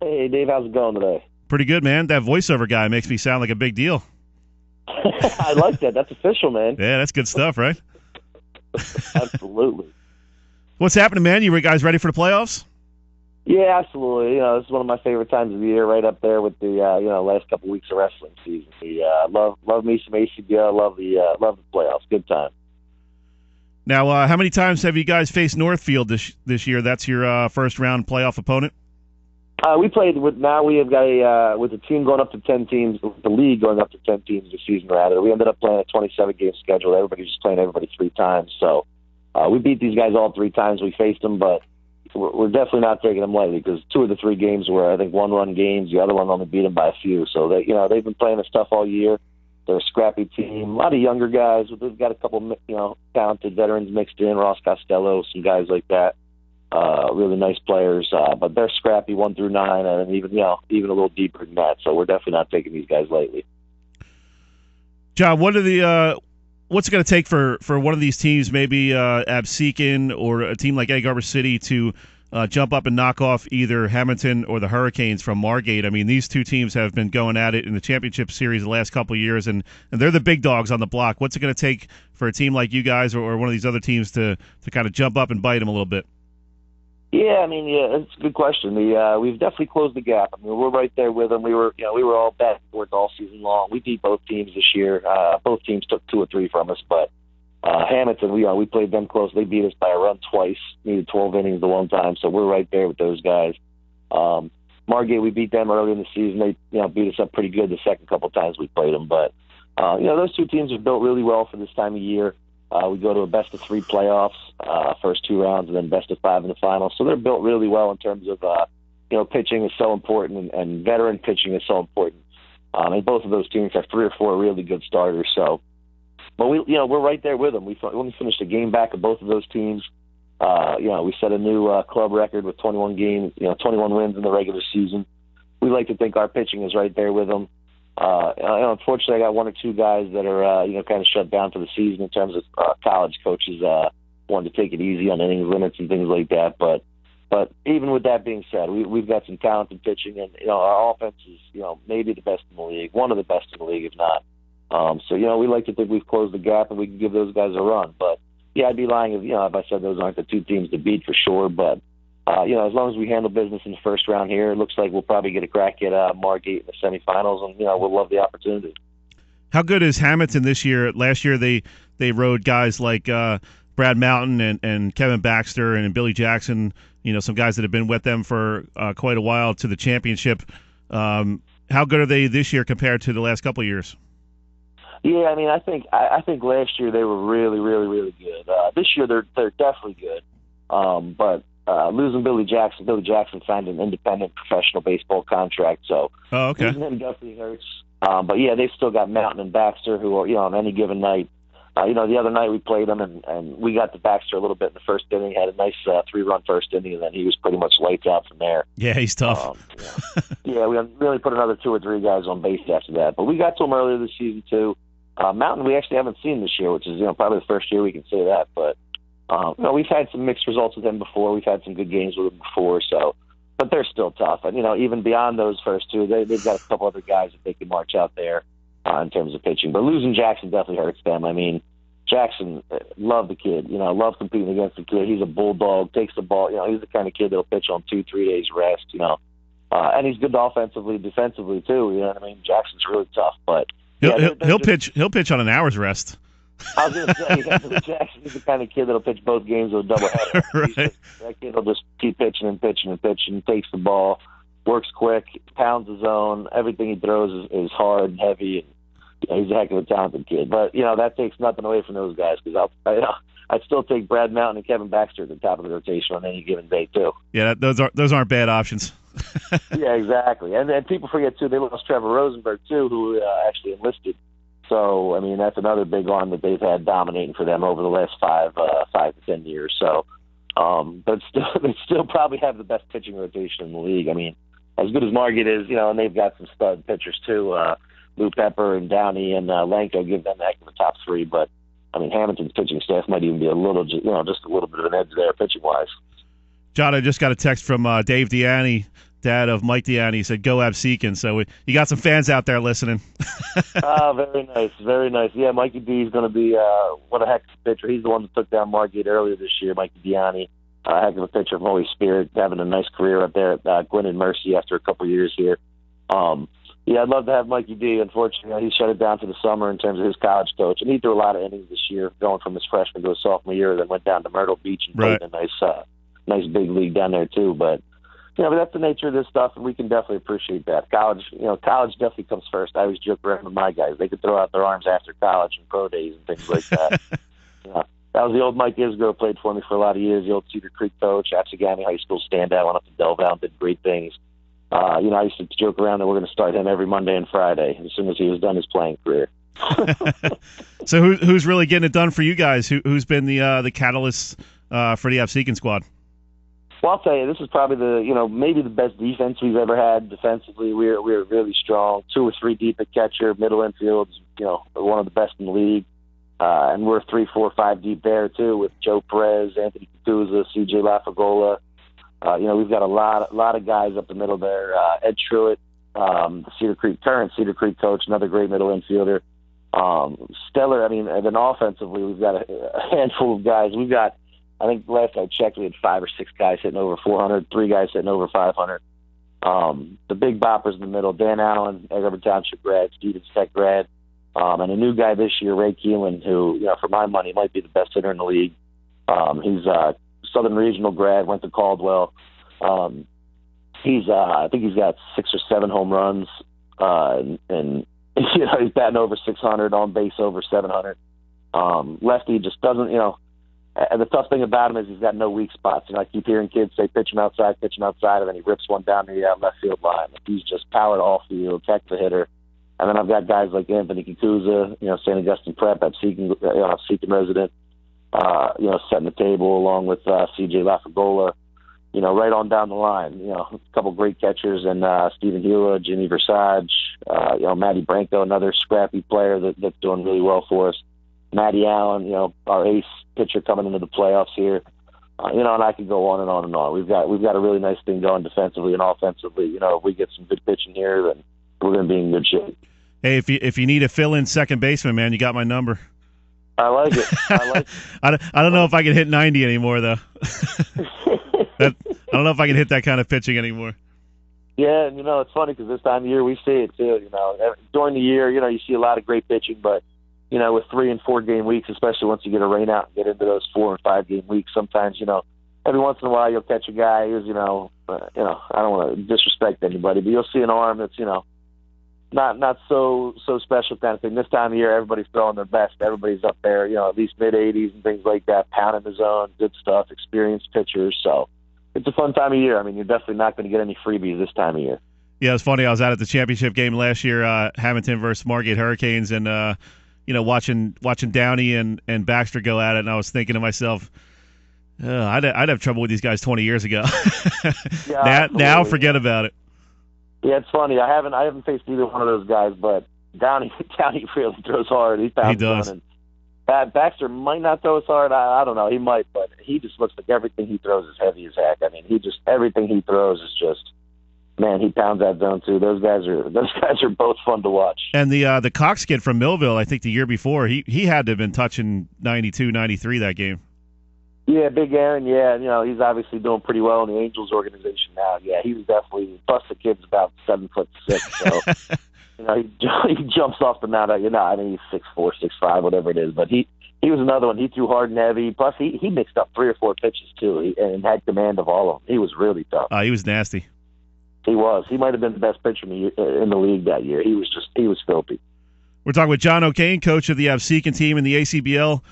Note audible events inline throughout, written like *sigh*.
Hey, Dave, how's it going today? Pretty good, man. That voiceover guy makes me sound like a big deal. *laughs* I like that. That's official, man. Yeah, that's good stuff, right? *laughs* Absolutely. What's happening, man? You guys ready for the playoffs? Yeah, absolutely. You know, this is one of my favorite times of the year, right up there with the uh, you know last couple weeks of wrestling season. The uh, love love me some ACBL, love the uh, love the playoffs. Good time. Now, uh, how many times have you guys faced Northfield this this year? That's your uh, first round playoff opponent. Uh, we played with now we have got a uh, with the team going up to ten teams, the league going up to ten teams this season. Rather, we ended up playing a twenty-seven game schedule. Everybody's just playing everybody three times. So uh, we beat these guys all three times we faced them, but we're, definitely not taking them lightly because two of the three games were I think one-run games. The other one only beat them by a few. So they you know they've been playing this stuff all year. They're a scrappy team. A lot of younger guys. They've got a couple you know talented veterans mixed in. Ross Costello, some guys like that uh, really nice players, uh, but they're scrappy one through nine, and even you know even a little deeper than that. So we're definitely not taking these guys lightly. John, what are the uh, what's it going to take for for one of these teams, maybe uh, or a team like Egg Harbor City, to uh, jump up and knock off either Hamilton or the Hurricanes from Margate? I mean, these two teams have been going at it in the championship series the last couple years, and, and they're the big dogs on the block. What's it going to take for a team like you guys or, or one of these other teams to to kind of jump up and bite them a little bit? Yeah, I mean, yeah, it's a good question. The uh, we've definitely closed the gap. I mean, we're right there with them. We were, you know, we were all back and forth all season long. We beat both teams this year. Uh, both teams took two or three from us, but uh, Hamilton, we uh, we played them close. They beat us by a run twice. Needed 12 innings the one time, so we're right there with those guys. Um, Margate, we beat them early in the season. They, you know, beat us up pretty good the second couple times we played them. But uh, you know, those two teams are built really well for this time of year. Uh, we go to a best of three playoffs, uh, first two rounds, and then best of five in the final. So they're built really well in terms of, uh, you know, pitching is so important, and, and veteran pitching is so important. Um, and both of those teams have three or four really good starters. So, but we, you know, we're right there with them. We only finished a game back of both of those teams. Uh, you know, we set a new uh, club record with 21 games, you know, 21 wins in the regular season. We like to think our pitching is right there with them. Uh, unfortunately, I got one or two guys that are uh, you know kind of shut down for the season in terms of uh, college coaches uh, wanting to take it easy on innings limits and things like that. But but even with that being said, we, we've got some talented pitching, and you know our offense is you know maybe the best in the league, one of the best in the league, if not. Um, so you know we like to think we've closed the gap and we can give those guys a run. But yeah, I'd be lying if you know if I said those aren't the two teams to beat for sure. But uh, you know, as long as we handle business in the first round here, it looks like we'll probably get a crack at uh, Margate in the semifinals, and you know, we'll love the opportunity. How good is Hamilton this year? Last year they they rode guys like uh, Brad Mountain and, and Kevin Baxter and Billy Jackson. You know, some guys that have been with them for uh, quite a while to the championship. Um, how good are they this year compared to the last couple of years? Yeah, I mean, I think I, I think last year they were really, really, really good. Uh, this year they're they're definitely good. Um, but uh, losing Billy Jackson, Billy Jackson signed an independent professional baseball contract, so oh, okay. losing him definitely hurts. Um, but yeah, they've still got Mountain and Baxter, who are you know on any given night. Uh, you know, the other night we played them, and, and we got to Baxter a little bit in the first inning. Had a nice uh, three-run first inning, and then he was pretty much lights out from there. Yeah, he's tough. Um, yeah, yeah, we really put another two or three guys on base after that. But we got to him earlier this season too. Uh, Mountain, we actually haven't seen this year, which is you know probably the first year we can say that. But um, you know, we've had some mixed results with them before. We've had some good games with them before, so but they're still tough. And you know, even beyond those first two, they they've got a couple other guys that they can march out there uh, in terms of pitching. But losing Jackson definitely hurts them. I mean, Jackson, uh, love the kid. You know, love competing against the kid. He's a bulldog. Takes the ball. You know, he's the kind of kid that'll pitch on two, three days rest. You know, uh, and he's good offensively, defensively too. You know what I mean? Jackson's really tough, but he'll, yeah, he'll, he'll just, pitch. He'll pitch on an hour's rest. I was going to say, Jackson is the kind of kid that'll pitch both games with a doubleheader. *laughs* right. Just, that kid will just keep pitching and pitching and pitching, takes the ball, works quick, pounds the zone. Everything he throws is, is hard and heavy, and you know, he's a heck of a talented kid. But you know that takes nothing away from those guys because I'll, I, you know, I'd still take Brad Mountain and Kevin Baxter at the top of the rotation on any given day too. Yeah, those are those aren't bad options. *laughs* yeah, exactly. And and people forget too they lost Trevor Rosenberg too, who uh, actually enlisted so I mean that's another big arm that they've had dominating for them over the last five uh, five to ten years. So, um, but still *laughs* they still probably have the best pitching rotation in the league. I mean, as good as Margate is, you know, and they've got some stud pitchers too. Uh, Lou Pepper and Downey and uh, Lenko give them heck of a top three. But I mean, Hamilton's pitching staff might even be a little, you know, just a little bit of an edge there pitching wise. John, I just got a text from uh, Dave Deaney dad of Mike Deaney. He said, "Go Absecon." So we, you got some fans out there listening. *laughs* Ah, very nice, very nice. Yeah, Mikey D is going to be uh, what a heck of a pitcher. He's the one that took down Margate earlier this year, Mikey Deaney. Uh, heck of a pitcher from Holy Spirit, having a nice career up there at uh, Gwynedd Mercy after a couple years here. Um, yeah, I'd love to have Mikey D. Unfortunately, he shut it down for the summer in terms of his college coach, and he threw a lot of innings this year, going from his freshman to his sophomore year. Then went down to Myrtle Beach and Right. played in a nice, uh, nice big league down there too. But you know, but that's the nature of this stuff, and we can definitely appreciate that. College, you know, college definitely comes first. I always joke around with my guys; they could throw out their arms after college and pro days and things like that. *laughs* yeah. That was the old Mike Isgro played for me for a lot of years. The old Cedar Creek coach, Absegami High School standout, went up to Delval, did great things. Uh, you know, I used to joke around that we're going to start him every Monday and Friday as soon as he was done his playing career. *laughs* So who, who's really getting it done for you guys? Who, who's been the uh, the catalyst uh, for the Absecon squad? Well, I'll tell you, this is probably the you know maybe the best defense we've ever had defensively. We're we're really strong, two or three deep at catcher, middle infield's you know one of the best in the league, uh, and we're three, four, five deep there too with Joe Perez, Anthony Cucuzza, C.J. Lafagola. Uh, you know we've got a lot a lot of guys up the middle there. Uh, Ed Truitt, um, Cedar Creek current Cedar Creek coach, another great middle infielder. Um, stellar. I mean, and then offensively, we've got a, a handful of guys. We've got I think last I checked, we had five or six guys hitting over 400, three guys hitting over 500. Um, the big boppers in the middle, Dan Allen, Egg Harbor Township grad, Stevens Tech grad, um, and a new guy this year, Ray Keelan, who, you know, for my money, might be the best hitter in the league. Um, he's a Southern Regional grad, went to Caldwell. Um, he's, uh, I think he's got six or seven home runs, uh, and, and *laughs* you know, he's batting over 600, on base over 700. Um, lefty just doesn't, you know, and the tough thing about him is he's got no weak spots. Know, I keep hearing kids say pitch him outside, pitch him outside, and then he rips one down the uh, left field line. He's just powered off field, heck of a hitter. And then I've got guys like Anthony Cucuzza, you know, St. Augustine Prep, Seeking, you know, Seeking resident, uh, you know, setting the table along with uh, C.J. Lafagola, you know, right on down the line. You know, a couple great catchers, and uh, Stephen Hula, Jimmy Versage, uh, you know, Matty Branco, another scrappy player that, that's doing really well for us. Matty Allen, you know, our ace pitcher coming into the playoffs here. Uh, you know, and I could go on and on and on. We've got we've got a really nice thing going defensively and offensively. You know, if we get some good pitching here, then we're going to be in good shape. Hey, if you if you need a fill in second baseman, man, you got my number. I like it. I like. *laughs* I, don't- I don't know if I can hit 90 anymore though. *laughs* that, I don't know if I can hit that kind of pitching anymore. Yeah, and you know it's funny because this time of year we see it too. You know, during the year, you know, you see a lot of great pitching, but you know, with three and four game weeks, especially once you get a rain out and get into those four and five game weeks, sometimes you know, every once in a while you'll catch a guy who's you know, uh, you know, I don't want to disrespect anybody, but you'll see an arm that's you know, not not so so special kind of thing. This time of year, everybody's throwing their best. Everybody's up there, you know, at least mid 80s and things like that, pounding the zone, good stuff, experienced pitchers. So it's a fun time of year. I mean, you're definitely not going to get any freebies this time of year. Yeah, it's funny. I was out at the championship game last year, uh, Hamilton versus Margate Hurricanes, and uh, you know, watching watching Downey and, and Baxter go at it, and I was thinking to myself, uh, I'd I'd have trouble with these guys 20 years ago. *laughs* Yeah, now, now forget about it. Yeah, it's funny. I haven't I haven't faced either one of those guys, but Downey *laughs* Downey really throws hard. He pounds He does. And, uh, Baxter might not throw as hard. I, I don't know. He might, but he just looks like everything he throws is heavy as heck. I mean, he just everything he throws is just man. He pounds that zone too. Those guys are *laughs* those guys are both fun to watch. And the uh, the Cox kid from Millville, I think the year before, he he had to have been touching 92, 93 that game. Yeah, Big Aaron. Yeah, you know he's obviously doing pretty well in the Angels organization now. Yeah, he was definitely. Plus the kid's about seven foot six, so *laughs* you know he, *laughs* he jumps off the mound. You know, I mean he's six four, six five, whatever it is. But he he was another one. He threw hard and heavy. Plus he he mixed up three or four pitches too, he, and had command of all of them. He was really tough. Uh, he was nasty. He was. He might have been the best pitcher in the, in the league that year. He was just he was filthy. We're talking with John O'Kane, coach of the Absecon team in the ACBL.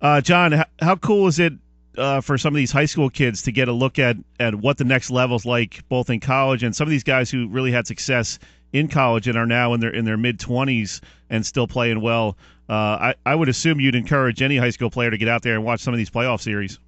Uh, John, how cool is it uh, for some of these high school kids to get a look at, at what the next level's like, both in college and some of these guys who really had success in college and are now in their in their mid twenties and still playing well? Uh, I I would assume you'd encourage any high school player to get out there and watch some of these playoff series.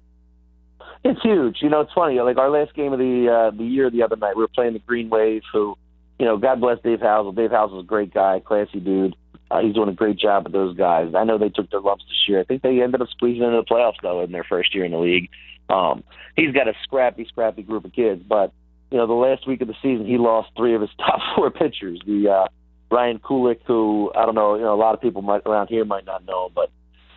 It's huge. You know, it's funny. Like our last game of the uh, the year the other night, we were playing the Green Wave, who, you know, God bless Dave Housel. Dave Housel's a great guy, classy dude. Uh, he's doing a great job with those guys. I know they took their lumps this year. I think they ended up squeezing into the playoffs though in their first year in the league. Um, he's got a scrappy, scrappy group of kids, but you know, the last week of the season, he lost three of his *laughs* top four pitchers. The uh, Ryan Kulik, who I don't know, you know, a lot of people might around here might not know, but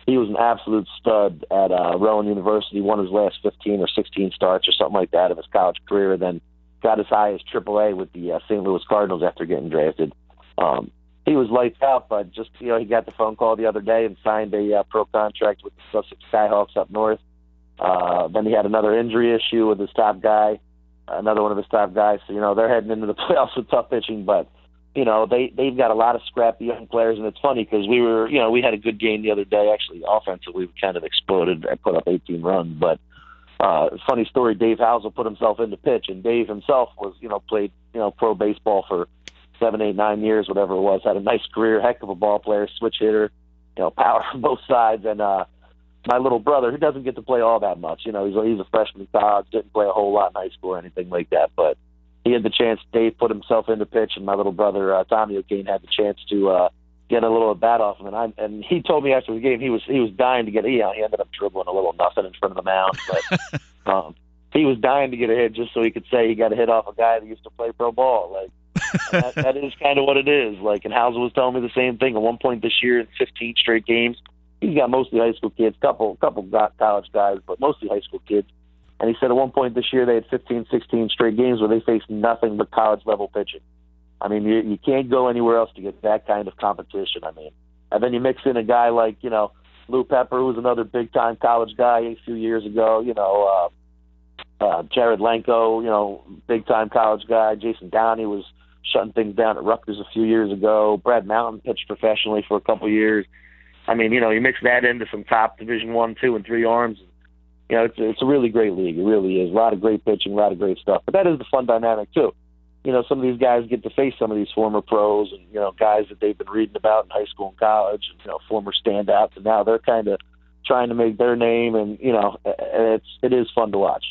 he was an absolute stud at uh, Rowan University. Won his last 15 or 16 starts or something like that of his college career. Then got as high as AAA with the uh, St. Louis Cardinals after getting drafted. Um, he was lights out, but just you know, he got the phone call the other day and signed a uh, pro contract with the Sussex Skyhawks up north. Uh, then he had another injury issue with his top guy, another one of his top guys. So you know they're heading into the *laughs* playoffs with tough pitching, but you know they they've got a lot of scrappy young players, and it's funny because we were you know we had a good game the other day. Actually, offensively we kind of exploded. I put up 18 runs, but uh, funny story. Dave Housel put himself into pitch, and Dave himself was you know played you know pro baseball for seven, eight, nine years, whatever it was. Had a nice career, heck of a ball player, switch hitter, you know, *laughs* power from both sides, and uh my little brother, who doesn't get to play all that much. You know, he's a, he's a freshman college, didn't play a whole lot in high school or anything like that, but he had the chance. Dave put himself into pitch, and my little brother uh, Tommy O'Kane had the chance to uh, get a little bat off him. And I and he told me after the game he was he was dying to get. You know, he ended up dribbling a little nothing in front of the mound, but *laughs* um, he was dying to get a hit just so he could say he got a hit off a guy that used to play pro ball. Like *laughs* that, that is kind of what it is. Like, and Housel was telling me the same thing. At one point this year, in 15 straight games, he's got mostly high school kids, couple couple got college guys, but mostly high school kids. And he said at one point this year they had 15, 16 straight games where they faced nothing but college level pitching. I mean, you, you can't go anywhere else to get that kind of competition. I mean, and then you mix in a guy like you know Lou Pepper, who was another big time college guy a few years ago. You know, uh, uh, Jared Lenko, you know, big time college guy. Jason Downey was shutting things down at Rutgers a few years ago. Brad Mountain pitched professionally for a couple years. I mean, you know, you mix that into some top Division One, two, and three arms. You know, it's it's a really great league. It really is. A lot of great pitching, a lot of great stuff. But that is the fun dynamic too. You know, some of these guys get to face some of these former pros and you know guys that they've been reading about in high school and college, and you know former standouts, and now they're kind of trying to make their name, and you know, it's it is fun to watch.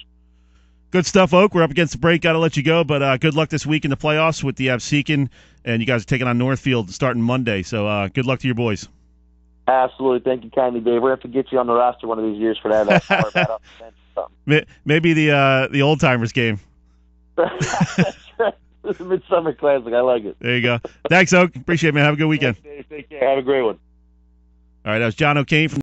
Good stuff, Oak. We're up against the break. Got to let you go, but uh, good luck this week in the playoffs with the Absecon, and you guys are taking on Northfield starting Monday. So uh, good luck to your boys. Absolutely. Thank you kindly, Dave. We're going to have to get you on the roster one of these years for that. *laughs* Maybe the uh, the old timers game. *laughs* *laughs* Midsummer Classic. I like it. There you go. Thanks, Oak. Appreciate it, man. Have a good weekend. Thanks, Take care. Have a great one. All right, that was John O'Kane from